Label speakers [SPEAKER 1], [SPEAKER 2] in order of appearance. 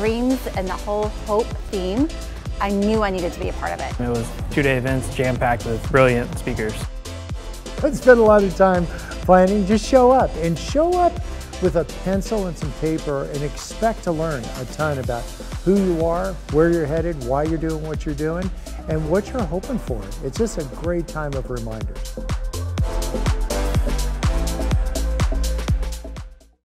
[SPEAKER 1] dreams and the whole hope theme, I knew I needed to be a part of it.
[SPEAKER 2] It was two-day events jam-packed with brilliant speakers.
[SPEAKER 3] Don't spend a lot of time planning, just show up and show up with a pencil and some paper and expect to learn a ton about who you are, where you're headed, why you're doing what you're doing, and what you're hoping for. It's just a great time of reminders.